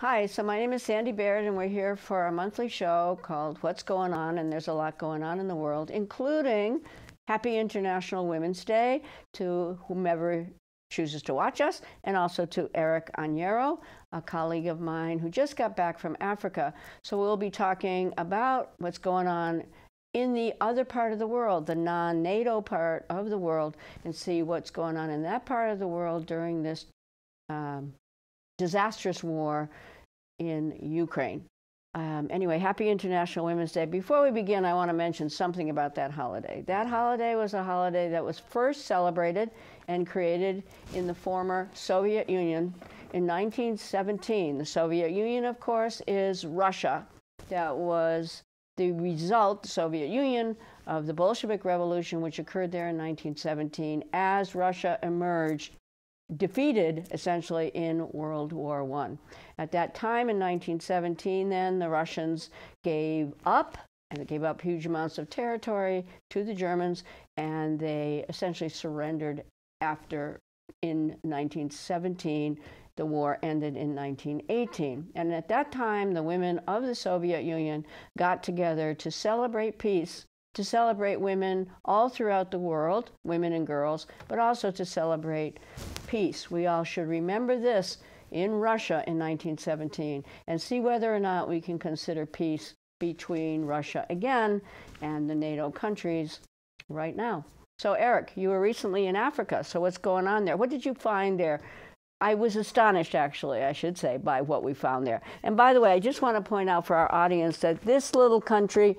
Hi, so my name is Sandy Baird, and we're here for a monthly show called What's Going On, and there's a lot going on in the world, including Happy International Women's Day to whomever chooses to watch us, and also to Eric Agnero, a colleague of mine who just got back from Africa. So we'll be talking about what's going on in the other part of the world, the non NATO part of the world, and see what's going on in that part of the world during this um, disastrous war in Ukraine. Um, anyway, happy International Women's Day. Before we begin, I want to mention something about that holiday. That holiday was a holiday that was first celebrated and created in the former Soviet Union in 1917. The Soviet Union, of course, is Russia. That was the result, the Soviet Union, of the Bolshevik Revolution, which occurred there in 1917 as Russia emerged defeated essentially in World War I. At that time in 1917, then the Russians gave up and they gave up huge amounts of territory to the Germans and they essentially surrendered after in 1917 the war ended in 1918. And at that time, the women of the Soviet Union got together to celebrate peace to celebrate women all throughout the world, women and girls, but also to celebrate peace. We all should remember this in Russia in 1917 and see whether or not we can consider peace between Russia again and the NATO countries right now. So, Eric, you were recently in Africa. So, what's going on there? What did you find there? I was astonished, actually, I should say, by what we found there. And by the way, I just want to point out for our audience that this little country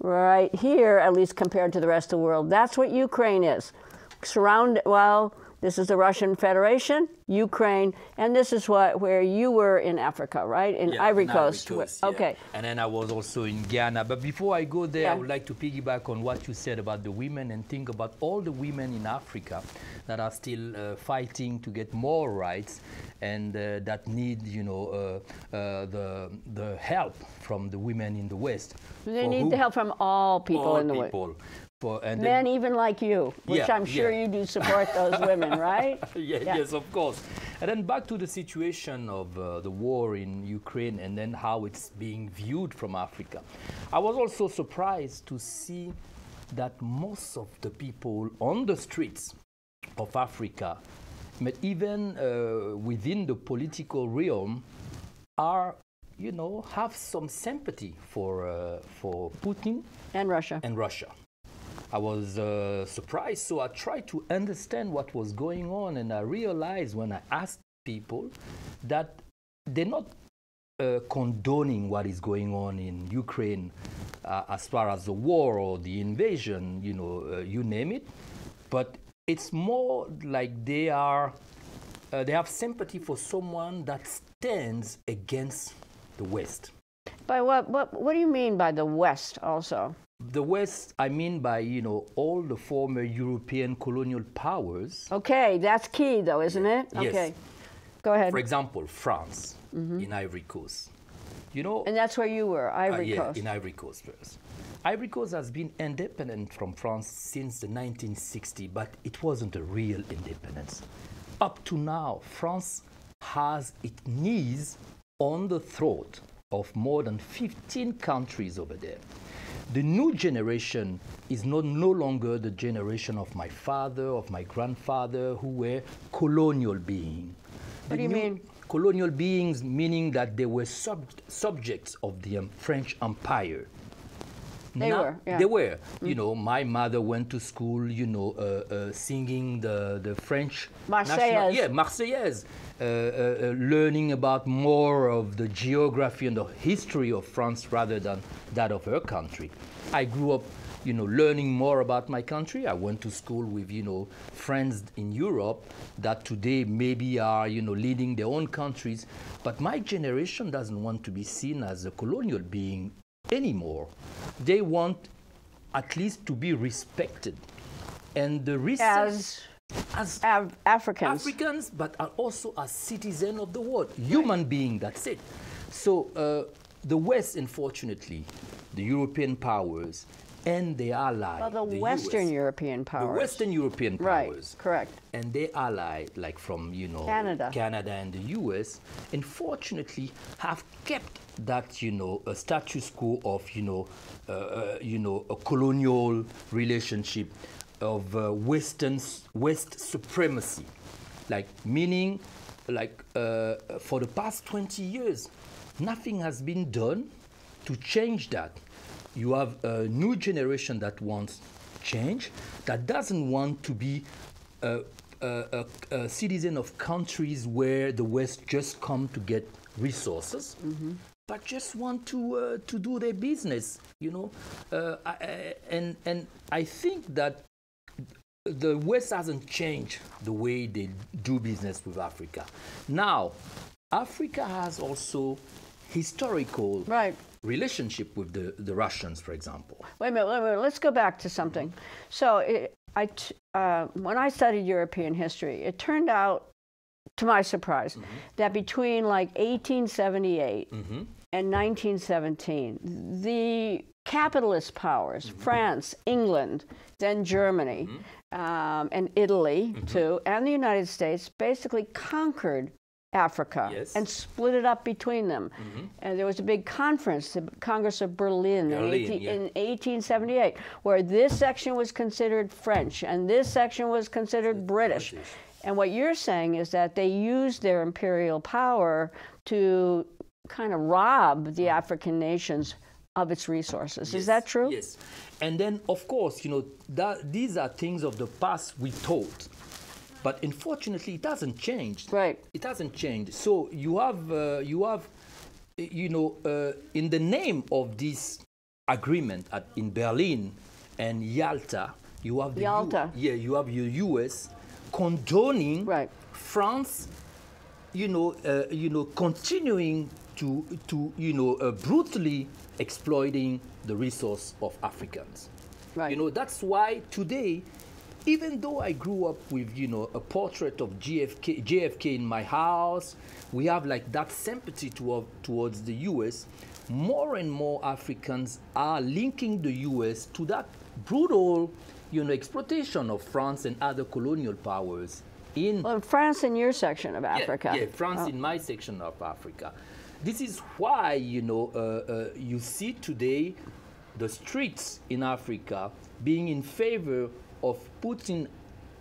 right here, at least compared to the rest of the world. That's what Ukraine is. Surround, well, this is the Russian Federation, Ukraine, and this is what where you were in Africa, right? In yeah, Ivory in Coast. Ivory Coast yeah. Okay. And then I was also in Ghana. But before I go there, Yeah. I would like to piggyback on what you said about the women and think about all the women in Africa that are still uh, fighting to get more rights and uh, that need, you know, uh, uh, the the help from the women in the West. They need who- the help from all people all in the world. people. For, and Men even like you, which Yeah, I'm sure yeah. you do support those women, right? yeah, Yeah. Yes, of course. And then back to the situation of uh, the war in Ukraine and then how it's being viewed from Africa. I was also surprised to see that most of the people on the streets of Africa, but even uh, within the political realm, are, you know, have some sympathy for, uh, for Putin And Russia. and Russia. I was uh, surprised, so I tried to understand what was going on, and I realized when I asked people that they're not uh, condoning what is going on in Ukraine uh, as far as the war or the invasion, you know, uh, you name it, but it's more like they are, uh, they have sympathy for someone that stands against the West. By what, what, what do you mean by the West also? The West, I mean by, you know, all the former European colonial powers. Okay, that's key though, isn't it? Yes. Okay. Go ahead. For example, France in Ivory Coast. You know, And that's where you were, uh, Ivory yeah, Coast. in Ivory Coast first. Ivory Coast has been independent from France since the 1960s, but it wasn't a real independence. Up to now, France has its knees on the throat of more than 15 countries over there. The new generation is not, no longer the generation of my father, of my grandfather, who were colonial beings. What do you mean? Colonial beings meaning that they were sub- subjects of the um, French Empire. They Now- were, yeah. They were. You know, my mother went to school, you know, uh, uh, singing the, the French national- Marseillaise. yeah, Marseillaise. Uh, uh, learning about more of the geography and the history of France rather than that of her country. I grew up, you know, learning more about my country. I went to school with, you know, friends in Europe that today maybe are, you know, leading their own countries. But my generation doesn't want to be seen as a colonial being anymore. They want at least to be respected. And the respect As as Af- Africans. Africans, but are also as citizens of the world, human being. That's it. So uh, the West, unfortunately, the European powers, and they ally. Well, the, Western US, European powers. The Western European powers. right, correct. And they ally, like from, you know, Canada. Canada and the US, unfortunately have kept that, you know, a status quo of, you know, uh, uh, you know, a colonial relationship of uh, Western, West supremacy. Like, meaning, like, uh, for the past 20 years, nothing has been done to change that you have a new generation that wants change, that doesn't want to be a, a, a, a citizen of countries where the West just come to get resources, mm-hmm. but just want to uh, to do their business, you know. Uh, I, and and I think that the West hasn't changed the way they do business with Africa. Now, Africa has also historical right relationship with the, the Russians, for example. Wait a minute, wait a minute. Let's go back to something. So, it, I, uh, when I studied European history, it turned out, to my surprise, mm-hmm. that between like 1878 mm-hmm. and 1917, the capitalist powers, mm-hmm. France, England, then Germany, mm-hmm. um, and Italy mm-hmm. too, and the United States basically conquered Africa yes. and split it up between them. Mm-hmm. And there was a big conference, the Congress of Berlin, Berlin in, 18, yeah. in, 1878, where this section was considered French and this section was considered British. British. And what you're saying is that they used their imperial power to kind of rob the mm-hmm. African nations of its resources. Yes. Is that true? Yes. And then, of course, you know, that, these are things of the past we taught but unfortunately, it hasn't changed. Right. It hasn't changed. So you have, uh, you have, you know, uh, in the name of this agreement at, in Berlin and Yalta, you have the Yalta. U- yeah, you have your U.S. condoning right. France, you know, uh, you know, continuing to to you know uh, brutally exploiting the resource of Africans. Right. You know that's why today even though I grew up with, you know, a portrait of JFK, JFK in my house, we have like that sympathy toward, towards the US, more and more Africans are linking the US to that brutal, you know, exploitation of France and other colonial powers in well, France in your section of Africa. Yeah, yeah France oh. in my section of Africa. This is why, you know, uh, uh, you see today the streets in Africa being in favor of Putin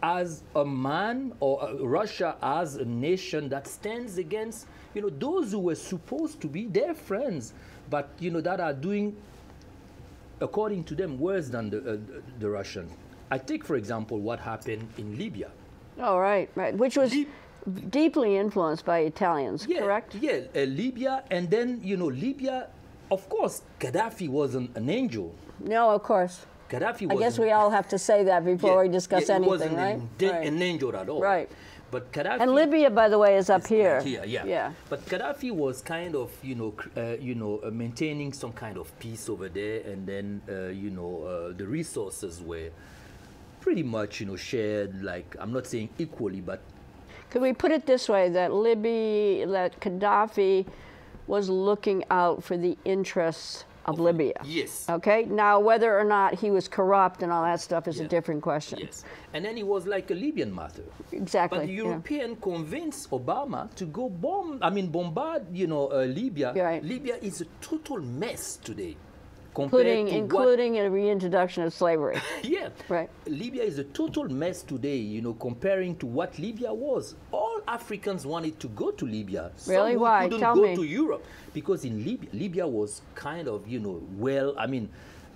as a man or uh, Russia as a nation that stands against you know those who were supposed to be their friends, but you know that are doing, according to them, worse than the uh, the Russians. I take, for example, what happened in Libya. Oh right, right, which was. deeply influenced by Italians, yeah, correct? Yeah, uh, Libya, and then you know Libya. Of course, Gaddafi wasn't an angel. No, of course. Gaddafi I guess we all have to say that before yeah, we discuss yeah, anything, right? An, right. at all. Right. But Gaddafi and Libya, by the way, is up here. Here, yeah. Yeah. But Gaddafi was kind of, you know, uh, you know, uh, maintaining some kind of peace over there, and then, uh, you know, uh, the resources were pretty much, you know, shared. Like I'm not saying equally, but could we put it this way: that Libya, that Gaddafi was looking out for the interests of Libya. Yes. Okay. Now, whether or not he was corrupt and all that stuff is yeah. a different question. Yes. And then he was like a Libyan matter. Exactly. But the European yeah. convinced Obama to go bomb. I mean, bombard. You know, uh, Libya. Right. Libya is a total mess today. Including, including a reintroduction of slavery. yeah. Right. Libya is a total mess today, you know, comparing to what Libya was. All Africans wanted to go to Libya. Really? Some Why? couldn't Tell go me. to Europe because in Libya, Libya was kind of, you know, well, I mean,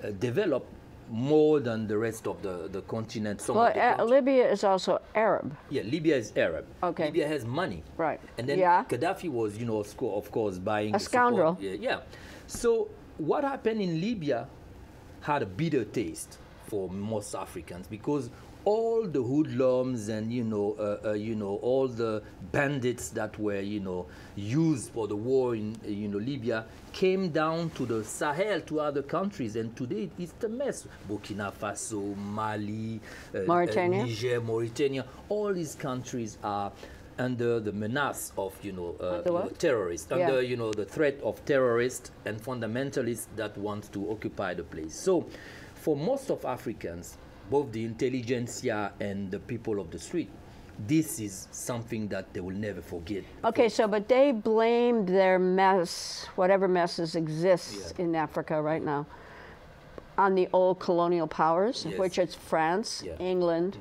uh, developed more than the rest of the, the continent. well, uh, Libya is also Arab. Yeah, Libya is Arab. Okay. Libya has money. Right. And then yeah. Gaddafi was, you know, of course, buying a scoundrel. Yeah, yeah. So what happened in Libya had a bitter taste for most Africans because all the hoodlums and you know uh, uh, you know all the bandits that were you know used for the war in uh, you know Libya came down to the Sahel to other countries. And today it's a mess. Burkina Faso Mali uh, uh, Mauritania Niger Mauritania. All these countries are under the menace of you know, uh, you know terrorists, yeah. under you know the threat of terrorists and fundamentalists that want to occupy the place. So, for most of Africans, both the intelligentsia and the people of the street, this is something that they will never forget. Okay, so but they blamed their mess, whatever messes exists Yeah. in Africa right now, on the old colonial powers, Yes. which is France, Yeah. England,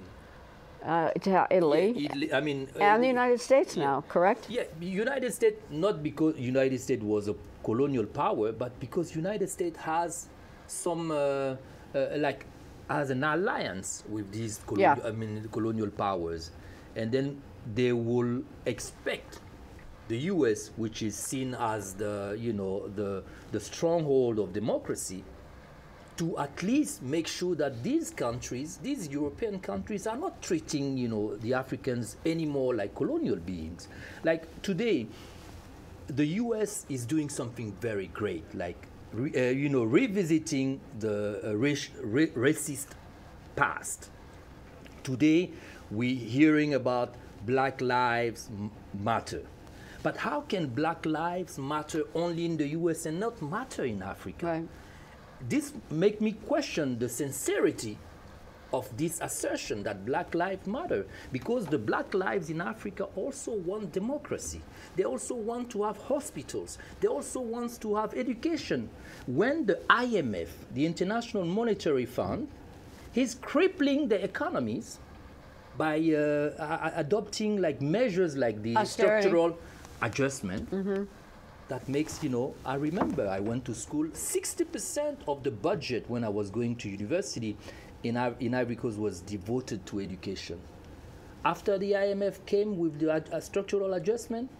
uh, Ita- Italy, Yeah, Italy- I mean, uh, and the United States yeah. now, correct? Yeah, United States not because United States was a colonial power, but because United States has some uh, uh, like has an alliance with these colonial, Yeah. I mean colonial powers, and then they will expect the U.S., which is seen as the you know the the stronghold of democracy, to at least make sure that these countries, these European countries, are not treating you know the Africans anymore like colonial beings. Like today, the U.S. is doing something very great, like re, uh, you know revisiting the uh, rac- ra- racist past. Today, we're hearing about Black Lives Matter. But how can Black Lives matter only in the US and not matter in Africa? Right. This make me question the sincerity of this assertion that black lives matter because the black lives in Africa also want democracy. They also want to have hospitals. They also want to have education. When the IMF, the International Monetary Fund, is crippling the economies by uh, adopting like measures like the Austerity. structural adjustment that makes you know i remember i went to school 60% of the budget when i was going to university in, in ivory coast was devoted to education after the imf came with the ad- structural adjustment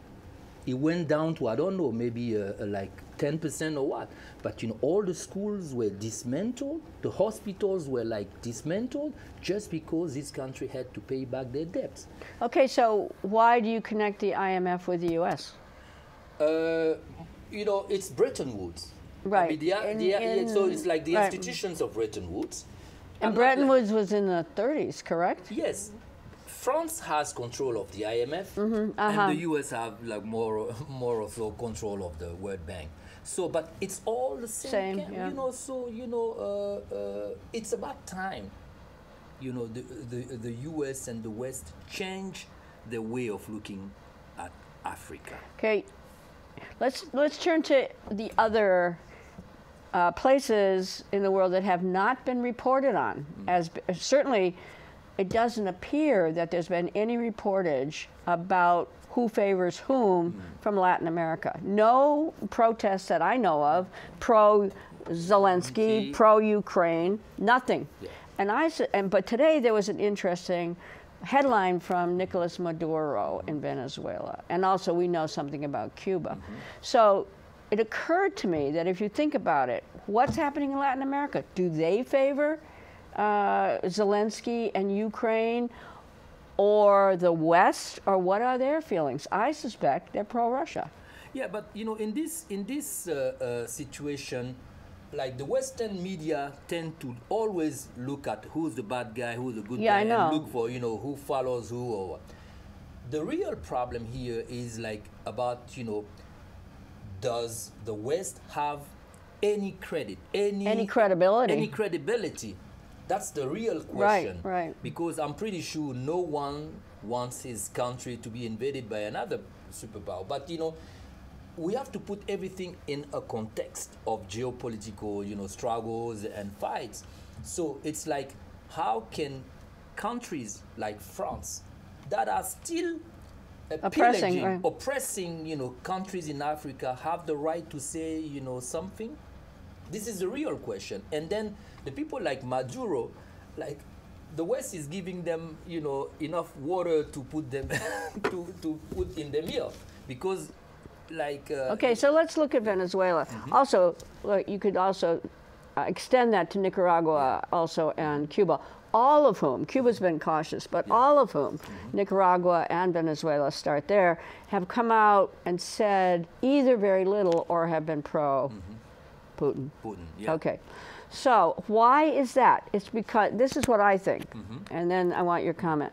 it went down to i don't know maybe uh, uh, like 10% or what but you know all the schools were dismantled the hospitals were like dismantled just because this country had to pay back their debts Okay, so why do you connect the IMF with the U.S.? Uh, you know, it's Bretton Woods. I Right. mean, the, In- the, yeah, so it's like the right. institutions of Bretton Woods. And I'm Bretton like- Woods was in the 30s, correct? Yes. France has control of the IMF, uh-huh. and the US have like more, more of the control of the World Bank. So, but it's all the same. Same, camp, yeah. You know, so you know, uh, uh, it's about time. You know, the, the the US and the West change the way of looking at Africa. Okay, let's let's turn to the other uh, places in the world that have not been reported on. As certainly, it doesn't appear that there's been any reportage about who favors whom from Latin America. No protests that I know of pro Zelensky, pro Ukraine, nothing. Yeah. And I and but today there was an interesting headline from Nicolas Maduro in Venezuela, and also we know something about Cuba. So it occurred to me that if you think about it, what's happening in Latin America? Do they favor uh, Zelensky and Ukraine? Or the West, or what are their feelings? I suspect they're pro-Russia. Yeah, but you know, in this in this uh, uh, situation, like the Western media tend to always look at who's the bad guy, who's the good Yeah, I guy, know. and look for you know who follows who or what. The real problem here is like about you know, does the West have any credit, any Any credibility. any credibility? That's the real question. Right, question. right. Because I'm pretty sure no one wants his country to be invaded by another superpower. But you know, we have to put everything in a context of geopolitical, you know, struggles and fights. So it's like, how can countries like France, that are still Oppressing, right. oppressing, you know, countries in Africa, have the right to say, you know, something? This is the real question. And then the people like Maduro, like the West is giving them, you know, enough water to put them to, to put in the meal because, like. Uh, Okay, so let's look at Venezuela. Also, look, you could also uh, extend that to Nicaragua also and Cuba. All of whom, Cuba's been cautious, but all of whom, Nicaragua and Venezuela start there, have come out and said either very little or have been pro Putin. Putin, yeah. Okay. So why is that? It's because this is what I think, and then I want your comment.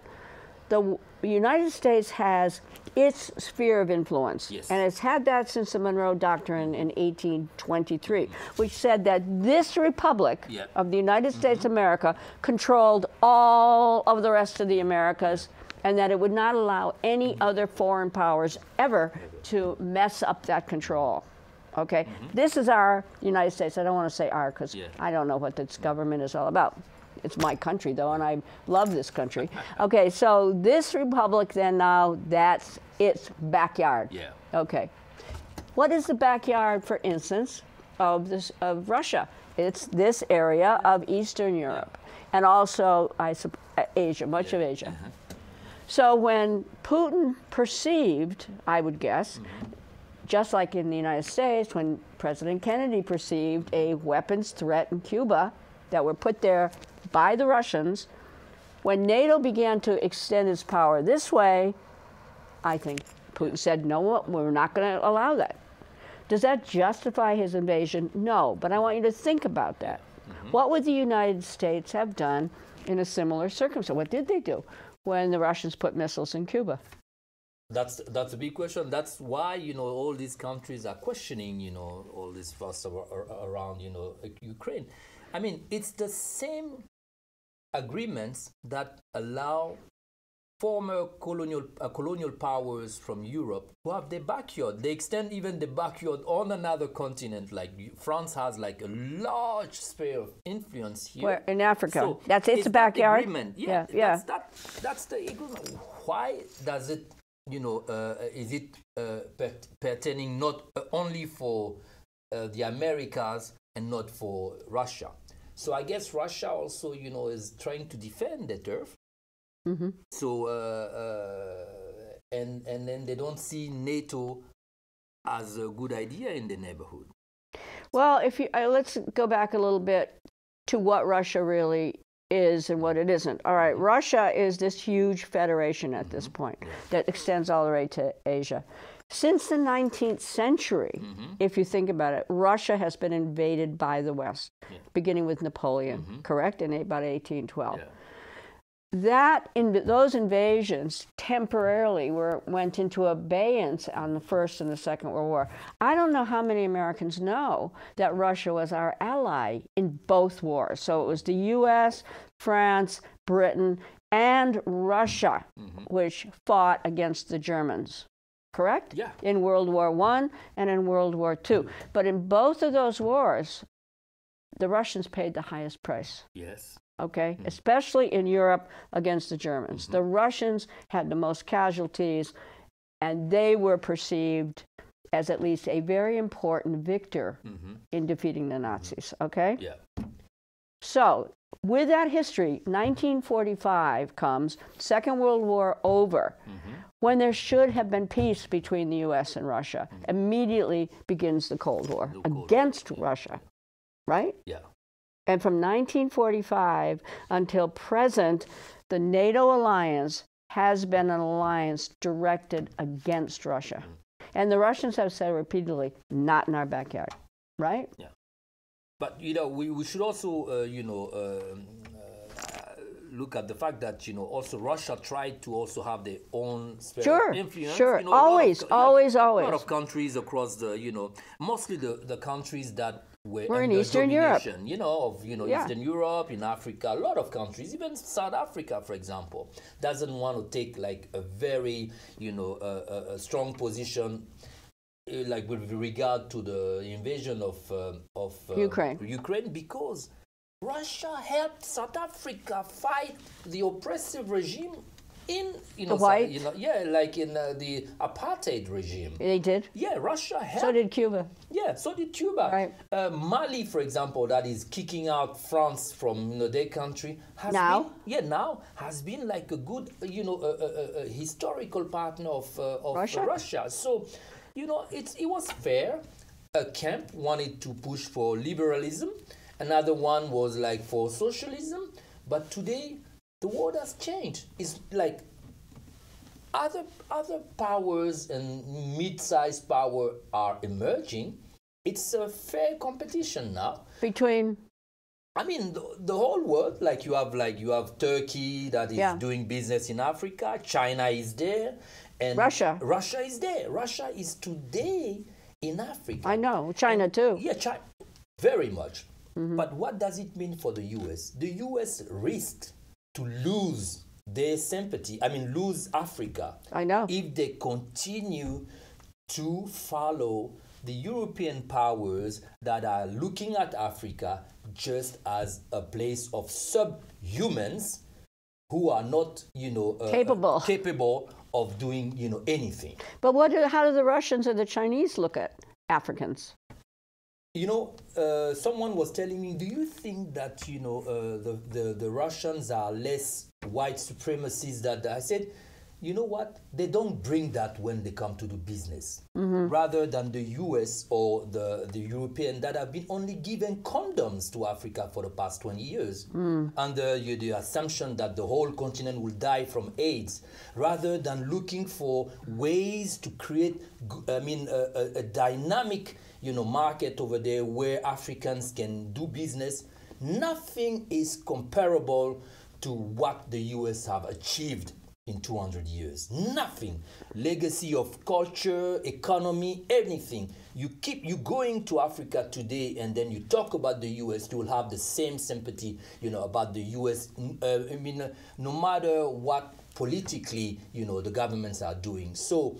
The United States has its sphere of influence. Yes. And it's had that since the Monroe Doctrine in 1823, which said that this republic Yeah. of the United mm-hmm. States of America controlled all of the rest of the Americas and that it would not allow any mm-hmm. other foreign powers ever to mess up that control. Okay? Mm-hmm. This is our United States. I don't want to say our because Yeah. I don't know what this government is all about. It's my country, though, and I love this country. Okay, so this republic, then now, that's its backyard. Yeah. Okay. What is the backyard, for instance, of this of Russia? It's this area of Eastern Europe, and also I uh, Asia, much of Asia. So when Putin perceived, I would guess, just like in the United States, when President Kennedy perceived a weapons threat in Cuba that were put there by the Russians, when NATO began to extend its power this way, I think Putin said, no, we're not going to allow that. Does that justify his invasion? No, but I want you to think about that. Mm-hmm. What would the United States have done in a similar circumstance? What did they do when the Russians put missiles in Cuba? That's that's a big question. That's why you know all these countries are questioning you know all this fuss ar- ar- around you know Ukraine. I mean, it's the same agreements that allow former colonial uh, colonial powers from Europe to have their backyard. They extend even the backyard on another continent. Like France has like a large sphere of influence here. Where- in Africa. So That's its that backyard? agreement. Yeah, Yeah, yeah. That's, that, that's the agreement. Why does it? You know, uh, is it uh, per- pertaining not only for uh, the Americas and not for Russia? So I guess Russia also, you know, is trying to defend the turf. Mm-hmm. So uh, uh, and and then they don't see NATO as a good idea in the neighborhood. Well, if you uh, let's go back a little bit to what Russia really is and what it isn't. All right, Russia is this huge federation at this point that extends all the way to Asia. Since the 19th century, mm-hmm. if you think about it, Russia has been invaded by the West, beginning with Napoleon, mm-hmm. correct, in about 1812 that in those invasions temporarily were went into abeyance on the first and the second world war. I don't know how many americans know that russia was our ally in both wars. So it was the us france britain and russia mm-hmm. which fought against the germans correct Yeah. in world war one and in world war two mm-hmm. but in both of those wars the russians paid the highest price Yes. okay, mm-hmm. especially in Europe against the Germans. Mm-hmm. The Russians had the most casualties, and they were perceived as at least a very important victor in defeating the Nazis, okay? Yeah. So, with that history, 1945 comes, Second World War over. Mm-hmm. When there should have been peace between the US and Russia, mm-hmm. immediately begins the Cold War Cold War, against Russia, right? Yeah. And from 1945 until present, the NATO alliance has been an alliance directed against Russia. Mm-hmm. And the Russians have said repeatedly, not in our backyard, right? But you know, we, we should also uh, you know um, uh, look at the fact that you know also Russia tried to also have their own sphere Sure, of influence. sure. You know, a lot of Always, always, A always. lot of countries across the you know mostly the, the countries that were We're in Eastern Europe. You know of you know Yeah. Eastern Europe, in Africa, a lot of countries, even South Africa, for example, doesn't want to take like a very you know a, a, a strong position like with regard to the invasion of um of um, Ukraine. Ukraine because Russia helped South Africa fight the oppressive regime in you know, white? you know yeah like in uh, the apartheid regime. They did. Yeah, Russia helped. So did Cuba. Yeah, so did Cuba. Right. Uh, Mali, for example, that is kicking out France from you know, their country. Has Now? Been, yeah, now has been like a good, uh, you know, a, a- a historical partner of, uh, of Russia? Russia. So, you know, it's, it was fair. A camp wanted to push for liberalism. Another one was like for socialism. But today, the world has changed. It's like other other powers and mid-sized power are emerging. It's a fair competition now. Between I mean, the, the, whole world, like you have, like you have Turkey that is Yeah. doing business in Africa. China is there, and Russia. Russia is there. Russia is today in Africa. I know. China, too. Yeah, China, very much. But what does it mean for the US? The US risked to lose their sympathy, I mean, lose Africa, I know. if they continue to follow the European powers that are looking at Africa just as a place of subhumans who are not, you know, uh, uh, Capable. Of doing, you know, anything. But what? Do, how do the Russians or the Chinese look at Africans? You know, uh, someone was telling me, do you think that, you know, uh, the, the, the Russians are less white supremacists that I said, you know what? They don't bring that when they come to do business. Mm-hmm. Rather than the US or the, the European that have been only given condoms to Africa for the past 20 years mm. under you, the assumption that the whole continent will die from AIDS, rather than looking for ways to create, I mean, a, a, a dynamic you know, market over there where Africans can do business. Nothing is comparable to what the US have achieved in 200 years. Nothing. Legacy of culture, economy, anything. You keep you going to Africa today and then you talk about the US, you will have the same sympathy, you know, about the US. Uh, I mean, no matter what politically, you know, the governments are doing. So,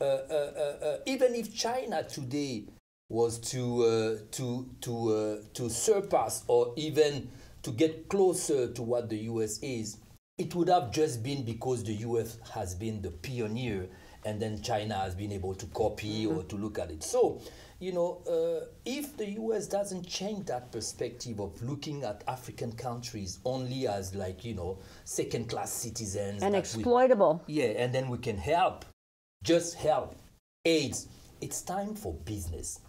uh, uh, uh, uh, even if China today was to uh, to to to surpass or even to get closer to what the US is, it would have just been because the US has been the pioneer and then China has been able to copy or to look at it. So, you know, uh, if the US doesn't change that perspective of looking at African countries only as like, you know, second class citizens And that we- exploitable. yeah, and then we can help, just help. AIDS, it's time for business.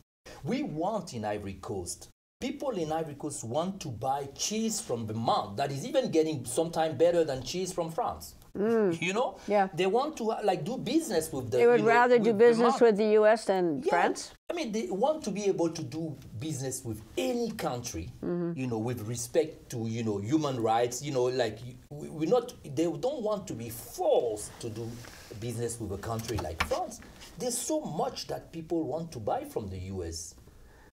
We want in Ivory Coast, people in Ivory Coast want to buy cheese from the Vermont that is even getting sometimes better than cheese from France. You know? Mm. Yeah. They want to uh, like do business with the. They would you know, rather do business with the U.S. than Yeah. France. I mean, they want to be able to do business with any country, Mm-hmm. you know, with respect to, you know, human rights, you know, like, we're not, they don't want to be forced to do business with a country like France. There's so much that people want to buy from the US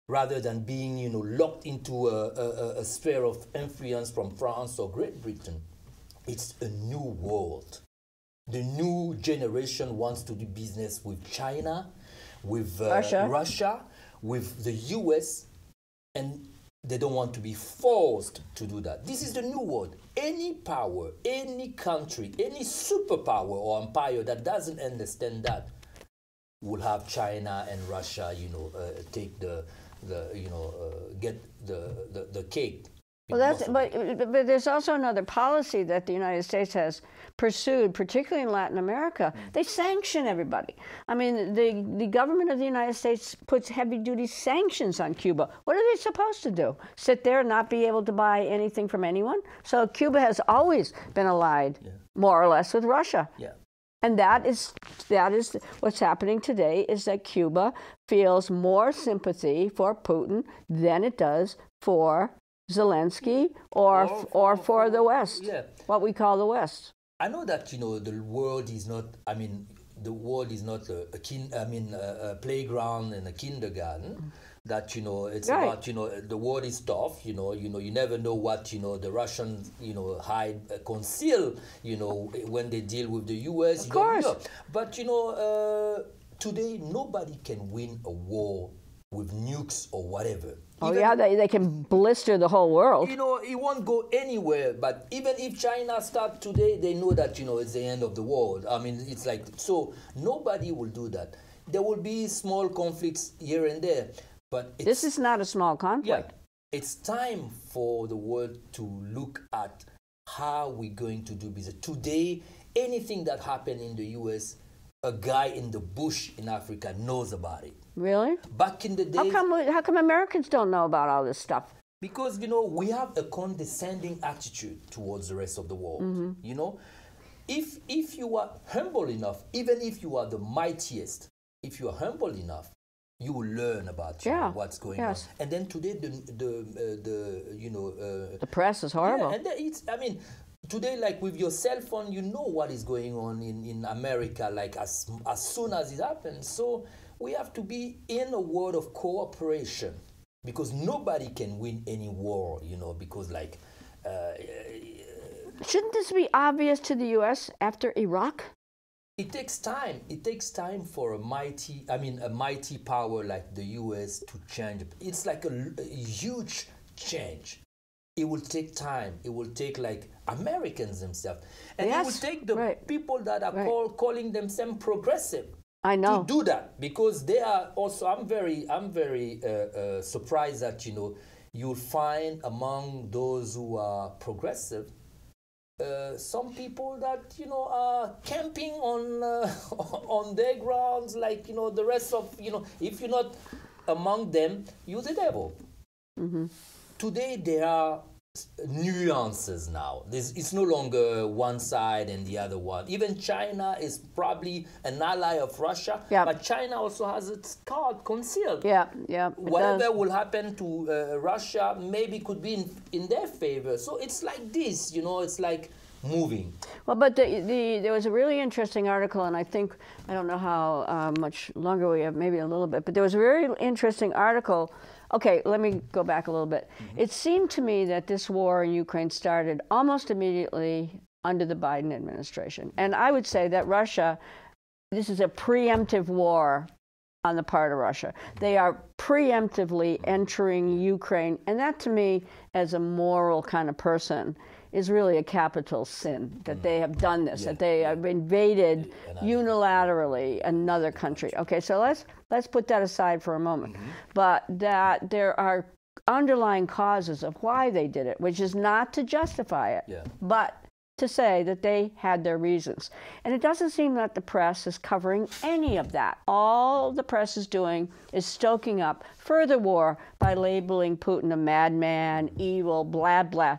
rather than being, you know, locked into a, a, a- sphere of influence from France or Great Britain. It's a new world the new generation wants to do business with China, with uh, Russia. Russia, with the US, and they don't want to be forced to do that. This is the new world. Any power, any country, any superpower or empire that doesn't understand that will have China and Russia, you know, uh, take the, the you know, uh, get the, the, the cake. Well, that's but, but there's also another policy that the United States has pursued, particularly in Latin America. They sanction everybody. I mean, the the government of the United States puts heavy duty sanctions on Cuba. What are they supposed to do? Sit there and not be able to buy anything from anyone? So Cuba has always been allied, more or less, with Russia. Yeah. And that is that is what's happening today is that Cuba feels more sympathy for Putin than it does for Zelensky or Or f- or for- for the West. yeah. What we call the West. I know that you know the world is not. I mean, the world is not a, a kin. I mean, a, a playground and a kindergarten. That you know, it's Right. about you know the world is tough. You know, you know, you never know what you know the Russians you know hide, uh, conceal. You know, when they deal with the U.S. Of you course. know. But you know, uh, today nobody can win a war with nukes or whatever. Oh Even yeah, they, they can blister the whole world. you know, it won't go anywhere. But even if China start today, they know that you know it's the end of the world. I mean, it's like so nobody will do that. There will be small conflicts here and there, but it's, This is not a small yeah, conflict. it's time for the world to look at how we're going to do business today. Anything that happened in the U.S., a guy in the bush in Africa knows about it. Really? Back in the days, How come how come Americans don't know about all this stuff? because you know we have a condescending attitude towards the rest of the world mm-hmm. you know if if you are humble enough even if you are the mightiest if you are humble enough you will learn about you know, what's going yes. on. And then today, the the uh, the you know uh, The press is horrible. yeah, and it's I mean today like with your cell phone you know what is going on in, in America like as as soon as it happens. So we have to be in a world of cooperation because nobody can win any war, you know, because like uh, Shouldn't this be obvious to the U.S. after Iraq? It takes time. It takes time for a mighty, I mean, a mighty power like the U.S. to change. It's like a, a huge change. It will take time. It will take like Americans themselves, and it will take the right. people that are Right. call, calling themselves progressive I know. to do that because they are also. I'm very, I'm very uh, uh, surprised that you know you'll find among those who are progressive uh, some people that you know are camping on uh, on their grounds like you know the rest of you know if you're not among them you're the devil. Today there are nuances now There's, it's no longer one side and the other one even china is probably an ally of russia Yeah. but china also has its card concealed Yeah, yeah. whatever does. will happen to uh, Russia maybe could be in, in their favor. So it's like this, you know, it's like moving. Well, but the, the there was a really interesting article, and I think I don't know how uh, much longer we have, maybe a little bit, but there was a very interesting article. Okay, let me go back a little bit. Mm-hmm. It seemed to me that this war in Ukraine started almost immediately under the Biden administration, and I would say that Russia, this is a preemptive war on the part of Russia. They are preemptively entering Ukraine, and that to me, as a moral kind of person, is really a capital sin that they have done this, that they have invaded unilaterally another country. Okay, so let's let's put that aside for a moment. But that there are underlying causes of why they did it, which is not to justify it, Yeah. but to say that they had their reasons. And it doesn't seem that the press is covering any of that. All the press is doing is stoking up further war by labeling Putin a madman, evil, blah, blah.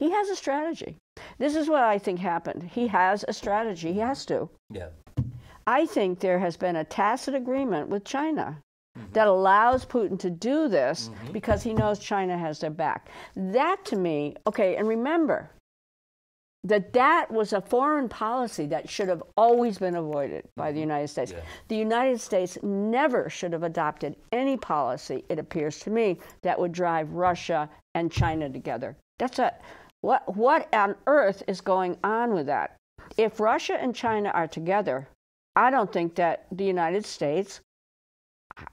He has a strategy. This is what I think happened. He has a strategy. He has to. Yeah. I think there has been a tacit agreement with China mm-hmm. that allows Putin to do this mm-hmm. because he knows China has their back. That to me, okay, and remember that that was a foreign policy that should have always been avoided by the mm-hmm. United States. Yeah. The United States never should have adopted any policy, it appears to me, that would drive Russia and China together. That's a what what on earth is going on with that? If Russia and China are together, I don't think that the United States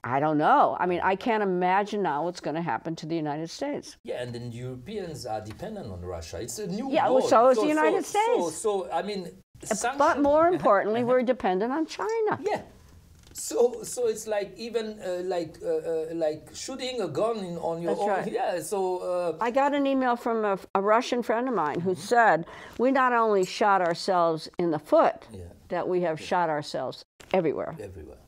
I don't know. I mean, I can't imagine now what's going to happen to the United States. Yeah, and then Europeans are dependent on Russia. It's a new Yeah, well, world. so is the United so, States. So, so I mean, But more importantly, we're dependent on China. Yeah. So, so it's like even uh, like uh, uh, like shooting a gun in, on your That's own. right. Yeah. So uh, I got an email from a, a Russian friend of mine who said, We not only shot ourselves in the foot, Yeah. that we have shot ourselves everywhere. everywhere,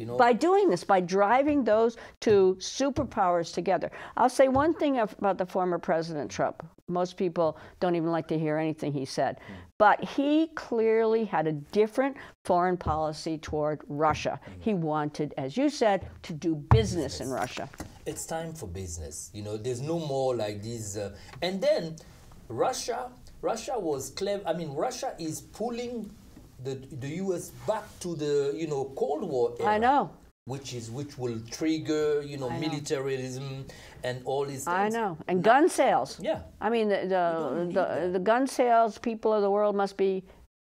you know. By doing this, by driving those two superpowers together. I'll say one thing about the former President Trump. Most people don't even like to hear anything he said. But he clearly had a different foreign policy toward Russia. He wanted, as you said, to do business in Russia. it's time for business. You know, there's no more like these. Uh, and then Russia, Russia was clever. I mean, Russia is pulling the the U.S. back to the you know Cold War era. I know. Which is which will trigger you know, militarism and all these things. I know. And gun sales. Yeah. I mean, the, the, the, the gun sales people of the world must be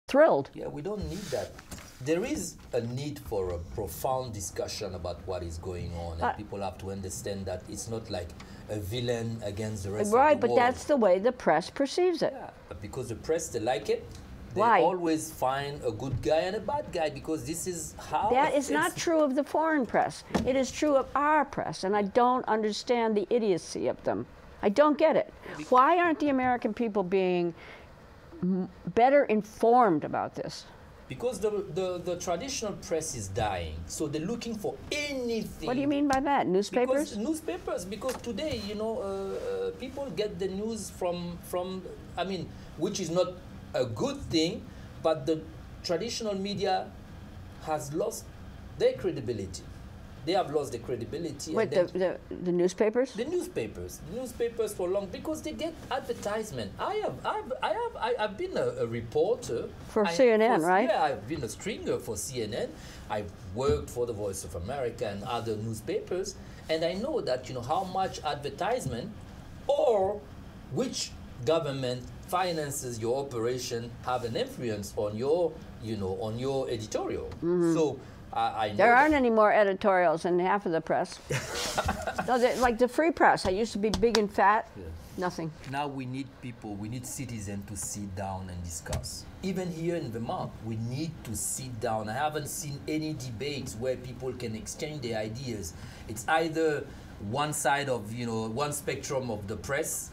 thrilled. Yeah, we don't need that. There is a need for a profound discussion about what is going on, and But- people have to understand that it's not like a villain against the rest Right, of the world. Right, but that's the way the press perceives it. Yeah, because the press they like it. They Why? always find a good guy and a bad guy because this is how That is not true of the foreign press. It is true of our press, and I don't understand the idiocy of them. I don't get it. Why aren't the American people being better informed about this? because the, the the traditional press is dying. So they're looking for anything. What do you mean by that? Newspapers? Because newspapers, because today, you know, uh, uh, people get the news from from. I mean, which is not a good thing, but the traditional media has lost their credibility. they have lost the credibility. Wait, the, the, the newspapers? The newspapers, the newspapers for long because they get advertisement. I have, I've, I have, I, have been a, a reporter for I, CNN, for, right? Yeah, I've been a stringer for CNN. I've worked for the Voice of America and other newspapers, and I know that you know how much advertisement or which government finances your operation have an influence on your, you know, on your editorial. Mm-hmm. So I, I there aren't any more editorials in half of the press. no, like the free press, I used to be big and fat. Yeah. Nothing. Now we need people, we need citizens to sit down and discuss. Even here in Vermont, we need to sit down. I haven't seen any debates where people can exchange their ideas. It's either one side of, you know, one spectrum of the press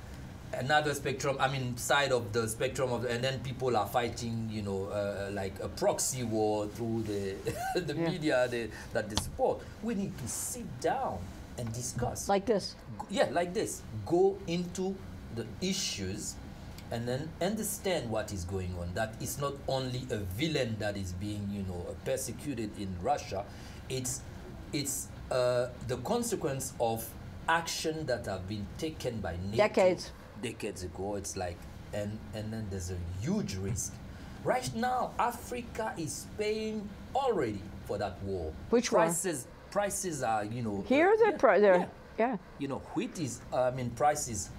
another spectrum i mean side of the spectrum of and then people are fighting you know uh, like a proxy war through the the yeah. media they, that they support. We need to sit down and discuss. Like this. Yeah like this. Go into the issues and then understand what is going on. That it's not only a villain that is being you know persecuted in russia. It's it's uh, the consequence of action that have been taken by NATO decades decades ago. It's like, and, and then there's a huge risk. Right now, Africa is paying already for that war. Which prices? War? Prices are, you know. Here, uh, they're, yeah, they're, yeah. yeah. You know, wheat is, I mean, prices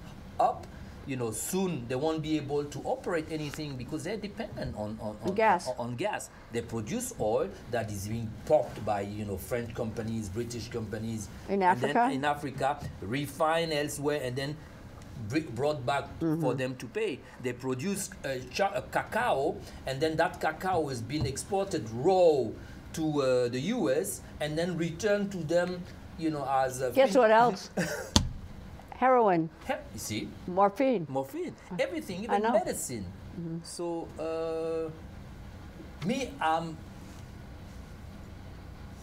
up. You know, soon they won't be able to operate anything because they're dependent on, on, on gas. On, on, gas. They produce oil that is being pumped by, you know, French companies, British companies. In Africa? in Africa, refine elsewhere, and then brought back mm-hmm. for them to pay. They produce a, a, cacao, and then that cacao is being exported raw to uh, the U.S. and then returned to them, you know, as a guess what else? Heroin. He- you see? Morphine. Morphine. Everything, even medicine. Mm-hmm. So, uh, me, um,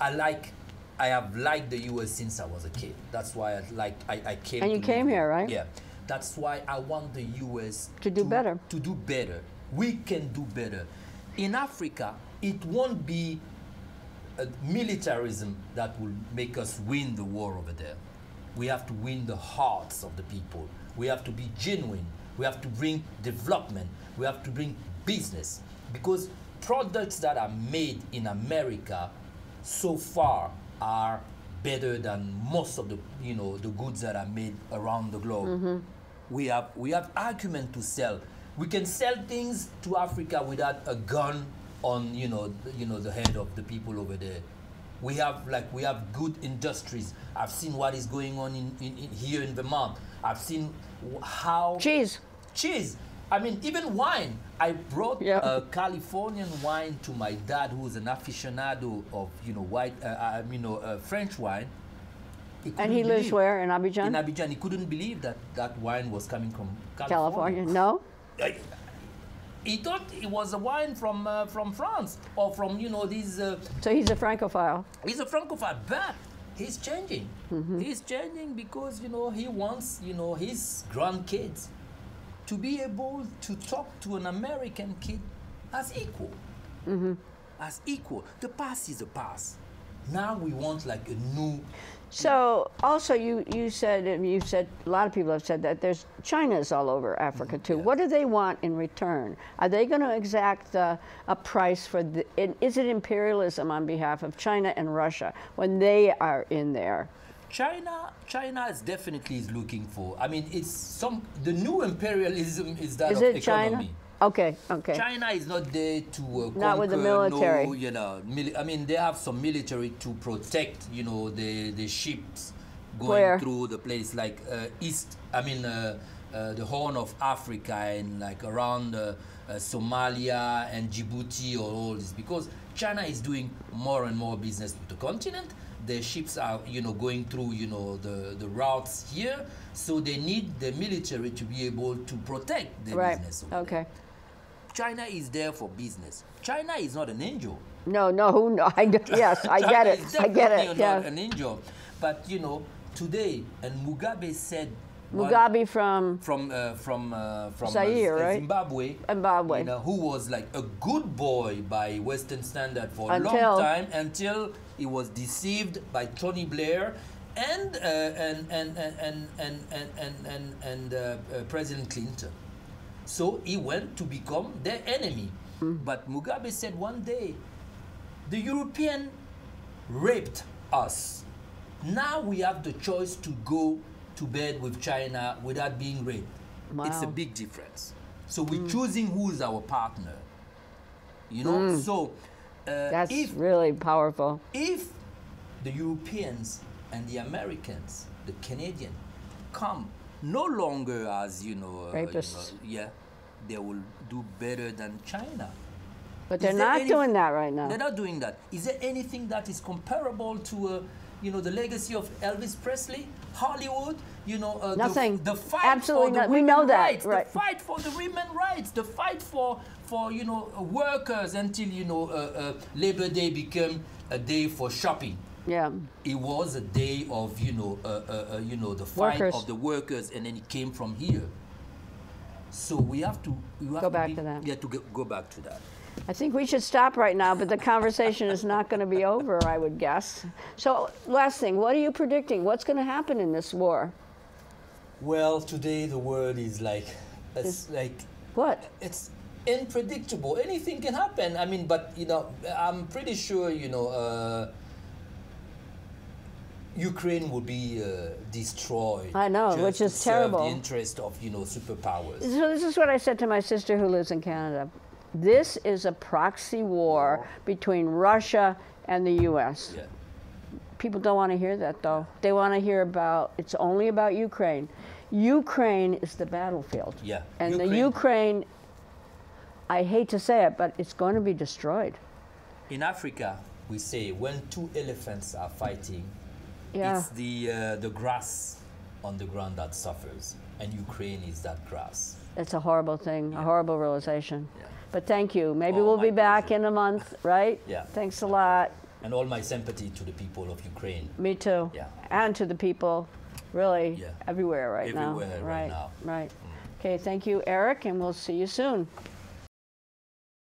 I like I have liked the U.S. since I was a kid. That's why I like I, I came. And you came here, right? Yeah. That's why I want the US to do to, better. To do better. We can do better. In Africa, it won't be uh, militarism that will make us win the war over there. We have to win the hearts of the people. We have to be genuine. We have to bring development. We have to bring business. Because products that are made in America so far are better than most of the you know the goods that are made around the globe. Mm-hmm. We have we have argument to sell. We can sell things to Africa without a gun on you know you know the head of the people over there. We have like we have good industries. I've seen what is going on in, in, in here in Vermont. I've seen how cheese cheese I mean, even wine. I brought yeah. a Californian wine to my dad, who's an aficionado of, you know, white, uh, uh, you know, uh, French wine. He and he lives where in Abidjan? In Abidjan, he couldn't believe that that wine was coming from California. California. No. he thought it was a wine from uh, from France or from you know these. Uh, so he's a francophile. He's a francophile, but he's changing. Mm-hmm. He's changing because you know he wants you know his grandkids to be able to talk to an American kid as equal. Mm-hmm. As equal. The past is the past. Now we want like a new. So also you you said you said a lot of people have said that there's China's all over Africa too. Yeah. What do they want in return? Are they going to exact uh, a price for the? Is it imperialism on behalf of China and Russia when they are in there? China, China is definitely is looking for. I mean, it's some. The new imperialism is that is of it economy. China? Okay, okay. China is not there to uh, not conquer, with the military. No, you know, mili- I mean, they have some military to protect, you know, the the ships going Where? through the place like uh, east. I mean, uh, uh, the Horn of Africa and like around uh, uh, Somalia and Djibouti or all this because China is doing more and more business with the continent the ships are you know going through you know the the routes here so they need the military to be able to protect their right. business okay china is there for business china is not an angel no no no I, yes i get it i get it yeah. not an angel but you know today and mugabe said Mugabe from from uh, from uh, from uh, Zaire, right? Zimbabwe. Zimbabwe. You know, who was like a good boy by Western standard for a long time until he was deceived by Tony Blair and uh, and, and, and, and, and and and and uh, uh, President Clinton. So he went to become their enemy. But Mugabe said one day, the European raped us. Now we have the choice to go to bed with China without being raped. It's a big difference. So we're choosing who is our partner. You know, so uh, that's if really powerful. if the Europeans and the Americans, the Canadian, come no longer as you know, uh, you know, yeah, they will do better than China. But they're not any- doing that right now. They're not doing that. Is there anything that is comparable to, uh, you know, the legacy of Elvis Presley, Hollywood? You know, uh, the- Nothing. The, fight Absolutely for the not. We know that, rights, right. The fight for the women rights. The fight for for you know workers until you know uh, uh, Labor Day became a day for shopping. Yeah. It was a day of you know uh, uh, uh, you know the fight Workers. of the workers, and then it came from here. So we have to we have Go to back be- to that. Yeah, to go, go back to that. I think we should stop right now, but the conversation is not going to be over, I would guess. So, last thing, what are you predicting? What's going to happen in this war? Well, today the world is like, it's like, What? it's unpredictable. Anything can happen. I mean, but you know, I'm pretty sure you know, uh, Ukraine will be uh, destroyed. I know, which is serve terrible. The interest of you know superpowers. So, this is what I said to my sister who lives in Canada. This is a proxy war between Russia and the U.S. Yeah. People don't want to hear that, though. They want to hear about it's only about Ukraine. Ukraine is the battlefield. Yeah. And the Ukraine- Ukraine, I hate to say it, but it's going to be destroyed. In Africa, we say when two elephants are fighting, Yeah. it's the uh, the grass on the ground that suffers, and Ukraine is that grass. It's a horrible thing, a horrible realization. Yeah. But thank you. Maybe Oh, we'll be back pleasure. in a month, right? Yeah. Thanks a lot. And all my sympathy to the people of Ukraine. Me too. Yeah. And to the people, really, Yeah. everywhere right now. Everywhere right now. Mm. Right. Okay, thank you, Eric, and we'll see you soon.